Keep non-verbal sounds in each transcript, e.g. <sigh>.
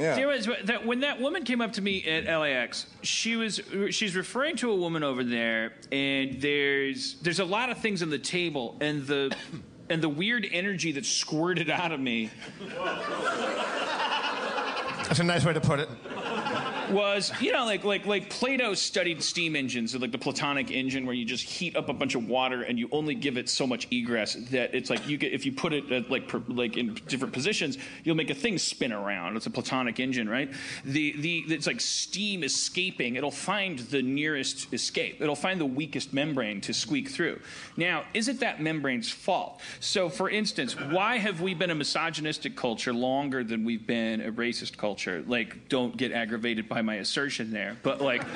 Yeah. There was that when that woman came up to me at LAX. She was she's referring to a woman over there, and there's there's a lot of things on the table, and the <coughs> and the weird energy that squirted out of me That's a nice way to put it. Was you know like like like Plato studied steam engines, like the Platonic engine, where you just heat up a bunch of water and you only give it so much egress that it's like you get if you put it at like per, like in different positions, you'll make a thing spin around. It's a Platonic engine, right? The the it's like steam escaping. It'll find the nearest escape. It'll find the weakest membrane to squeak through. Now, is it that membrane's fault? So, for instance, why have we been a misogynistic culture longer than we've been a racist culture? Like, don't get aggravated by my assertion there, but like. <laughs>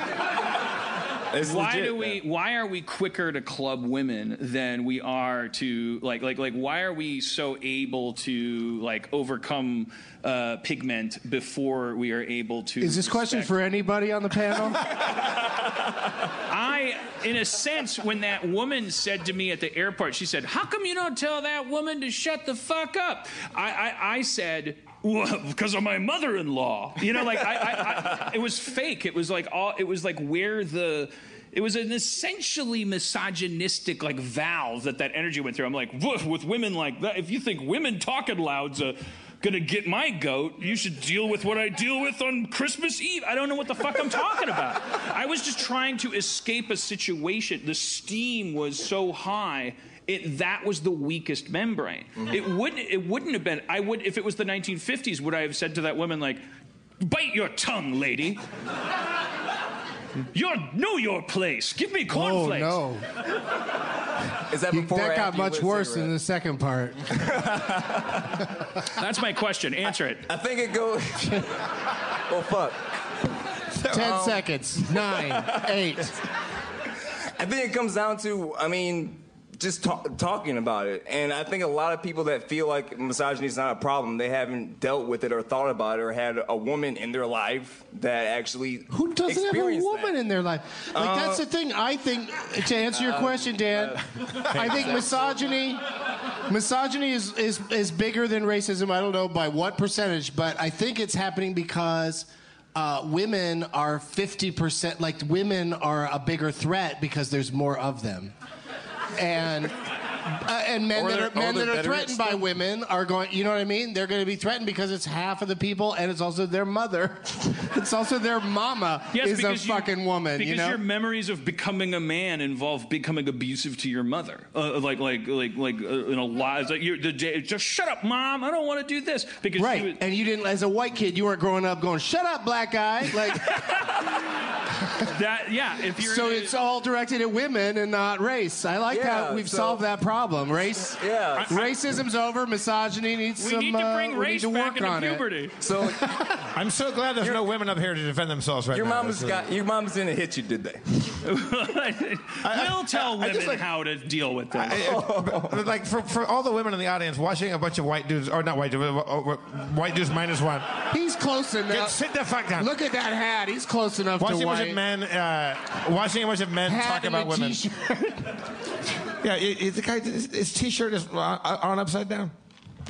It's why legit, do we man. why are we quicker to club women than we are to like like like why are we so able to like overcome uh, pigment before we are able to Is this question for anybody on the panel? <laughs> I, in a sense, when that woman said to me at the airport, she said, "How come you don't tell that woman to shut the fuck up?" I, I, I said. Because <laughs> of my mother-in-law, you know, like I, I, I, it was fake. It was like all. It was like where the, it was an essentially misogynistic like valve that that energy went through. I'm like, with women like that, if you think women talking loud's a gonna get my goat, you should deal with what I deal with on Christmas Eve. I don't know what the fuck I'm talking about. I was just trying to escape a situation. The steam was so high. It, that was the weakest membrane. Mm-hmm. It wouldn't. It wouldn't have been. I would if it was the 1950s. Would I have said to that woman like, "Bite your tongue, lady. <laughs> You know your place. Give me cornflakes. oh no, Is that before or that got after much lit worse cigarette? in the second part. <laughs> That's my question. Answer it. I think it goes. <laughs> well, oh, fuck. Ten um, seconds. Nine, eight. I think it comes down to, I mean, just talk, talking about it. And I think a lot of people that feel like misogyny is not a problem, they haven't dealt with it or thought about it or had a woman in their life that actually Who doesn't have a woman that. in their life? Like that's the uh, thing. I think to answer your uh, question, Dan, uh, I think misogyny, misogyny is, is is bigger than racism. I don't know by what percentage, but I think it's happening because. Uh, women are 50% like women are a bigger threat because there's more of them and uh, and men Or that they're- men that are threatened by women are going you know what i mean they're going to be threatened because it's half of the people and it's also their mother <laughs> it's also their mama Yes, is a because you- fucking woman Because you know your memories of becoming a man involve becoming abusive to your mother, uh, like like like like uh, in a lot. It's like you're, the day, just shut up, mom. I don't want to do this because right was- and you didn't as a white kid you weren't growing up going shut up black guy like <laughs> <laughs> that. Yeah, if you're so a- it's all directed at women and not race i like Yeah, how we've so- solved that problem race <laughs> Yeah. racism's over misogyny needs we some need to uh, bring we race need to back work into on it puberty. So <laughs> I'm so glad there's no women up here to defend themselves right your now. mama's This is- got your mom's didn't hit you, did they? we'll tell I women just like- how to deal with this. I- I- but, like for, for all the women in the audience watching a bunch of white dudes or not white dudes, uh, uh, white dudes minus one. he's close Get, enough sit the fuck down. look at that hat he's close enough watching to a bunch white of men, uh, watching a bunch of men hat talk and about a women. Yeah, it, it- the guy, his, his t-shirt is on, on upside down.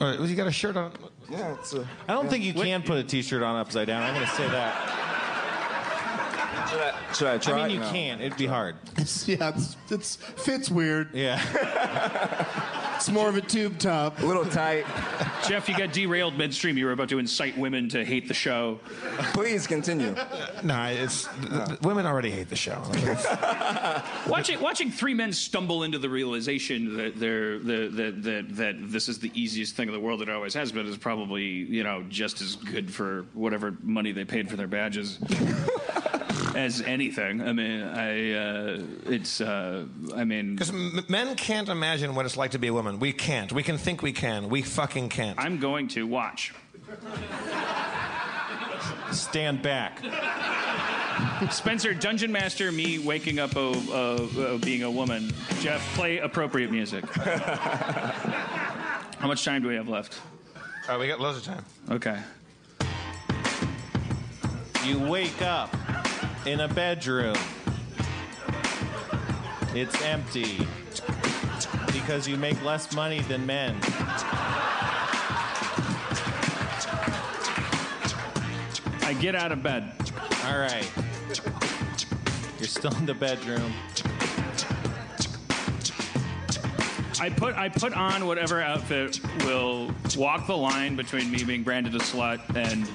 Or was he got a shirt on? Yeah, it's a, I don't think you can put a T-shirt on upside down. I'm going to say that. should, I, should I try? I mean, you No. can. It'd be hard. It's, yeah, it's, it's fits weird. Yeah. <laughs> It's more of a tube top. A little tight. Jeff, you got derailed midstream. You were about to incite women to hate the show. Please continue. No, it's the, the women already hate the show. <laughs> Watching watching three men stumble into the realization that they're the, that that that this is the easiest thing in the world that it always has been is probably you know just as good for whatever money they paid for their badges <laughs> as anything. I mean, I uh, it's uh, I mean. Because men can't imagine what it's like to be a woman. We can't. We can think we can. We fucking can't. I'm going to watch. Stand back. Spencer, Dungeon Master, me waking up uh, being a woman. Jeff, play appropriate music. How much time do we have left? Uh, we got loads of time. Okay. You wake up in a bedroom. It's empty because you make less money than men. I get out of bed. All right. You're still in the bedroom. I put I put on whatever outfit will walk the line between me being branded a slut and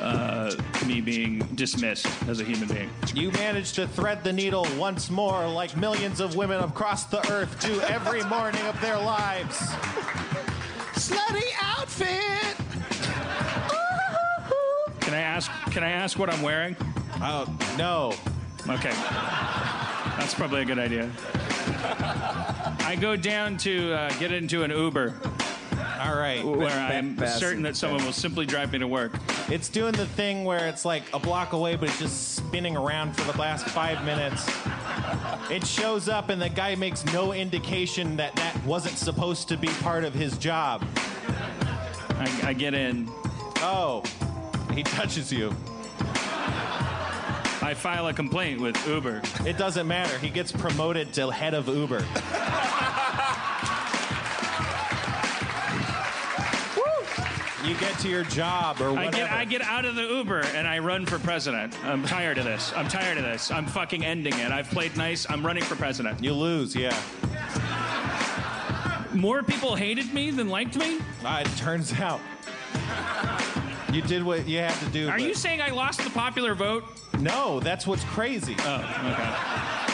uh, me being dismissed as a human being. You managed to thread the needle once more, like millions of women across the earth do every <laughs> morning of their lives. Slutty outfit. Can I ask? Can I ask what I'm wearing? Oh, no. Okay, that's probably a good idea. I go down to uh, get into an Uber All right. where I'm certain that someone will simply drive me to work. It's doing the thing where it's like a block away, but it's just spinning around for the last five minutes. It shows up, and the guy makes no indication that that wasn't supposed to be part of his job. I, I get in. Oh, he touches you. I file a complaint with Uber. It doesn't matter. He gets promoted to head of Uber. You get to your job or I whatever. get I get out of the Uber and I run for president. I'm tired of this. I'm tired of this. I'm fucking ending it. I've played nice. I'm running for president. You lose, yeah. More people hated me than liked me. Uh, it turns out you did what you had to do. Are but- you saying I lost the popular vote? No, that's what's crazy. Oh, okay.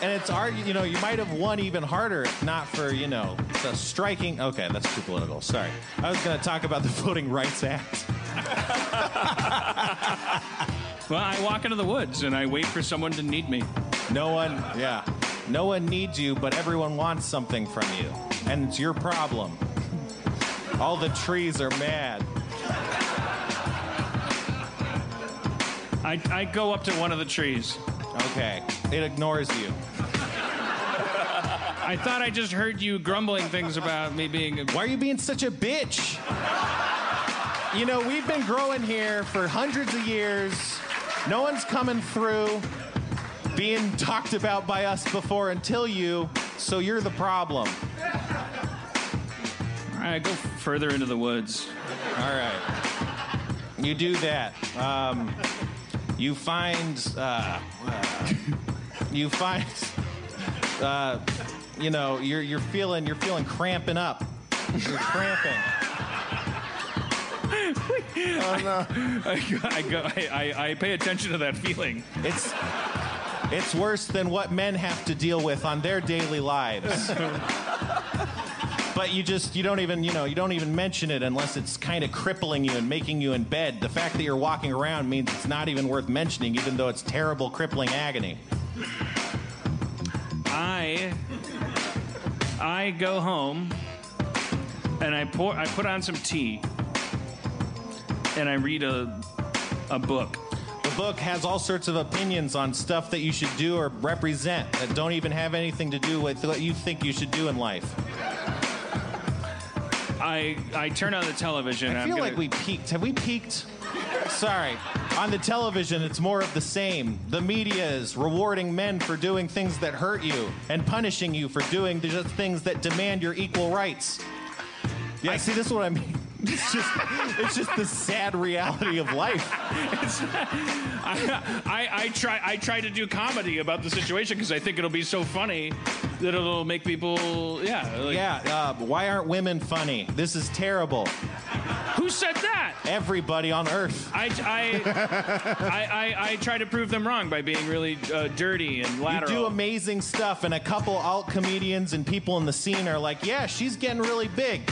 And it's hard, you know, you might have won even harder if not for, you know, the striking. Okay, that's too political. Sorry. I was going to talk about the <laughs> Voting Rights Act. <laughs> Well, I walk into the woods and I wait for someone to need me. No one, yeah. No one needs you, but everyone wants something from you. And it's your problem. All the trees are mad. I, I go up to one of the trees. Okay. It ignores you. I thought I just heard you grumbling things about me being. A, Why are you being such a bitch? You know, we've been growing here for hundreds of years. No one's coming through being talked about by us before until you, so you're the problem. I go further into the woods. All right. You do that. Um, you find. Uh, you find. <laughs> Uh, you know, you're you're feeling you're feeling cramping up. You're cramping. I go, I, go I, I, I pay attention to that feeling. It's it's worse than what men have to deal with on their daily lives. <laughs> but you just you don't even you know you don't even mention it unless it's kind of crippling you and making you in bed. The fact that you're walking around means it's not even worth mentioning, even though it's terrible, crippling agony. I I go home and I pour I put on some tea and I read a a book. The book has all sorts of opinions on stuff that you should do or represent that don't even have anything to do with what you think you should do in life. I I turn on the television. I feel like we peaked. Have we peaked? Sorry. On the television, it's more of the same. The media is rewarding men for doing things that hurt you and punishing you for doing the just things that demand your equal rights. Yeah, see, this is what I mean. It's just, it's just the sad reality of life. I, I, I try I try to do comedy about the situation because I think it'll be so funny that it'll make people yeah like, Yeah, uh, why aren't women funny? This is terrible. Who said that? Everybody on Earth. I, I, I, I, I try to prove them wrong by being really uh, dirty and You lateral. do amazing stuff, and a couple alt comedians and people in the scene are like, "Yeah, she's getting really big,"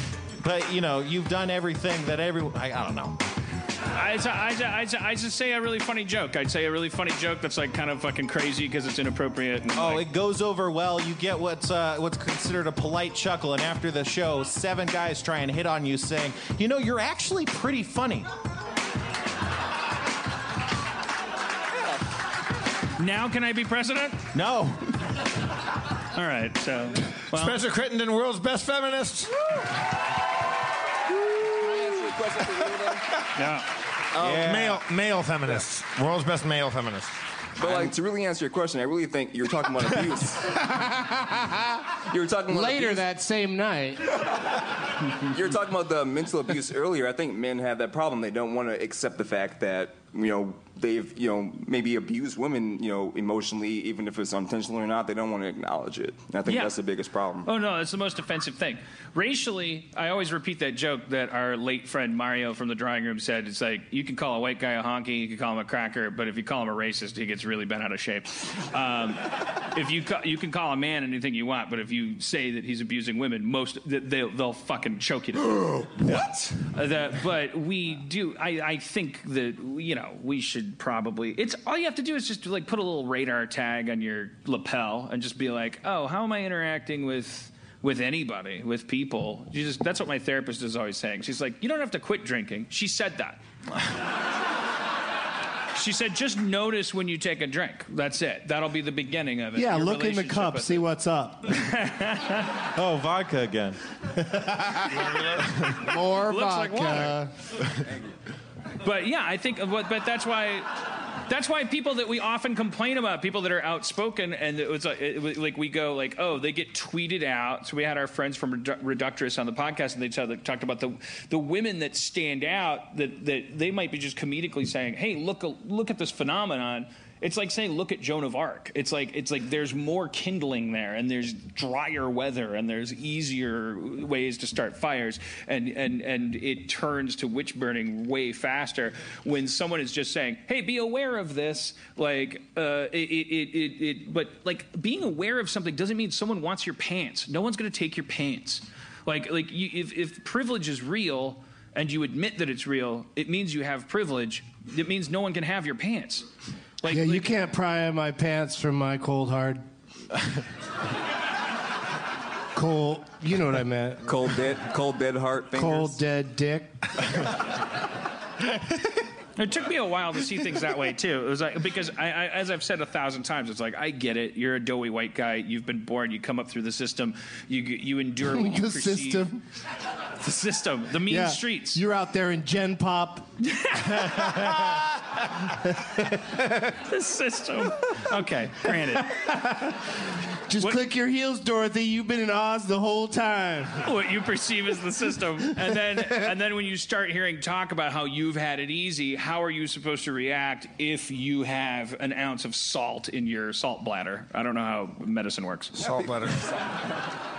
but you know, you've done everything that everyone. I, I don't know. I, I, I, I just say a really funny joke. I'd say a really funny joke that's like kind of fucking crazy because it's inappropriate. And Oh, like, it goes over well. You get what's uh, what's considered a polite chuckle, and after the show, seven guys try and hit on you, saying, "You know, you're actually pretty funny." now can I be president? No, All right. So, well, Spencer Crittenden, world's best feminist. Yeah. Oh, yeah. Male, male feminist. World's best male feminists. But like to really answer your question, I really think you're talking about abuse. <laughs> you were talking about Later abuse. that same night. You were talking about the mental abuse earlier. I think men have that problem. They don't want to accept the fact that you know they've you know maybe abused women you know emotionally, even if it's unintentional or not. They don't want to acknowledge it. And I think Yeah. that's the biggest problem. Oh no, that's the most offensive thing. Racially, I always repeat that joke that our late friend Mario from the drawing room said. It's like you can call a white guy a honky, you can call him a cracker, but if you call him a racist, he gets really bent out of shape. Um, <laughs> if you ca- you can call a man anything you want, but if you say that he's abusing women, most they'll, they'll fucking choke you. To <gasps> What? Uh, that, but we do. I, I think that you know we should probably. It's all you have to do is just like put a little radar tag on your lapel and just be like, oh, how am I interacting with with anybody, with people? You just that's what my therapist is always saying. She's like, you don't have to quit drinking. She said that. <laughs> She said, just notice when you take a drink. That's it. That'll be the beginning of it. Yeah, Your look in the relationship cup, with see it. what's up. <laughs> Oh, vodka again. <laughs> More Looks like vodka. But yeah, I think, but, but that's why. That's why people that we often complain about, people that are outspoken, and it was like, it was like we go like, oh, they get tweeted out. So we had our friends from Redu- Reductress on the podcast, and they talked about the the women that stand out that that they might be just comedically saying, hey, look look at this phenomenon. It's like saying, look at Joan of Arc. It's like it's like there's more kindling there, and there's drier weather, and there's easier ways to start fires, and and and it turns to witch burning way faster when someone is just saying, hey, be aware of this. Like uh, it, it, it, it, but like being aware of something doesn't mean someone wants your pants. No one's going to take your pants. Like like you, if if privilege is real and you admit that it's real, it means you have privilege. It means no one can have your pants. Like, Yeah, you like- can't pry my pants from my cold hard. <laughs> cold, you know what I meant. Cold dead, cold dead heart fingers. Cold dead dick. <laughs> It took me a while to see things that way too. It was like because I, I, as I've said a thousand times, it's like I get it. You're a doughy white guy. You've been born. You come up through the system. You you endure what <laughs> you the perceive. system. The system. The mean Yeah. streets. You're out there in Gen Pop. <laughs> <laughs> the system. Okay, granted. Just What- click your heels, Dorothy. You've been in Oz the whole time. what you perceive as the system, and then <laughs> and then when you start hearing talk about how you've had it easy, how are you supposed to react if you have an ounce of salt in your salt bladder? I don't know how medicine works. Salt butter. <laughs>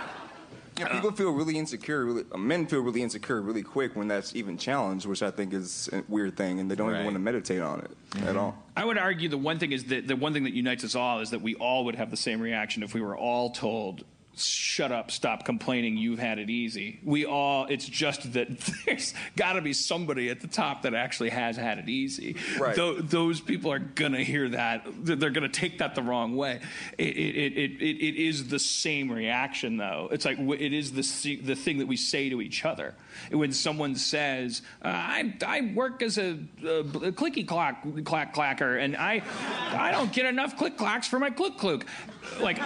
Yeah, people feel really insecure. Really, uh, men feel really insecure really quick when that's even challenged, which I think is a weird thing, and they don't Right. even want to meditate on it at all. I would argue the one thing is that the one thing that unites us all is that we all would have the same reaction if we were all told, "Shut up, stop complaining, you've had it easy." We all. It's just that <laughs> there's got to be somebody at the top that actually has had it easy. Right. Tho- those people are gonna hear that. They're gonna take that the wrong way. It it, it, it, it is the same reaction though. It's like it is the the thing that we say to each other when someone says, uh, "I I work as a, a clicky clack clack clacker, and I I don't get enough click clacks for my click cluck." Like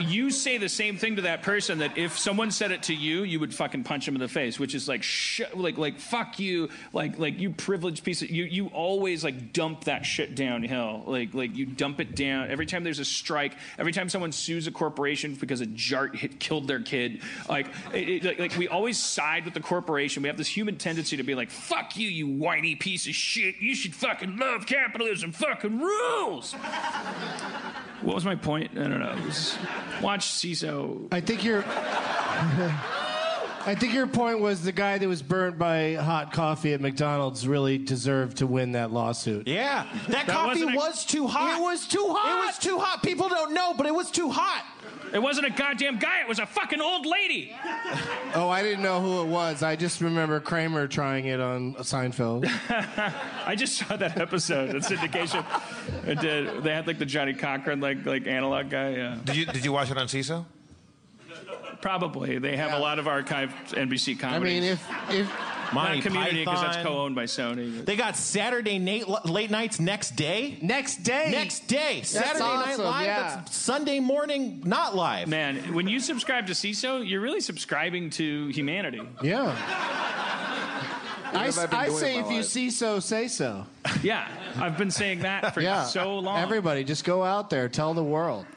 you say the same thing to that person that if someone said it to you, you would fucking punch him in the face, which is like sh- like like fuck you, like like you privileged piece of you you always like dump that shit downhill. Like like you dump it down every time there's a strike, every time someone sues a corporation because a jart hit killed their kid. Like it, it- like, like we always side with the corporation. We have this human tendency to be like fuck you, you whiny piece of shit. You should fucking love capitalism. Fucking rules. What was my point? I don't know. Watch Seeso. I think your I think your point was the guy that was burned by hot coffee at McDonald's really deserved to win that lawsuit. Yeah, that, coffee wasn't a- was too hot. It was too hot. It was too hot. People don't know, but it was too hot. It wasn't a goddamn guy. It was a fucking old lady. Oh, I didn't know who it was. I just remember Kramer trying it on a Seinfeld. <laughs> I just saw that episode in syndication. It did. They had like the Johnnie Cochran like like analog guy. Yeah, Did you did you watch it on Seeso? Probably. They have a lot of archived NBC I mean, if if Monty not Community because that's co-owned by Sony. They got Saturday night late nights next day. next day, Next day, Saturday Night Live. yeah. That's Sunday morning, not live. Man, when you subscribe to Seeso, you're really subscribing to humanity. yeah. I, I been I doing say if my you see so, say so. Yeah, I've been saying that for Yeah. so long. Everybody, just go out there, tell the world.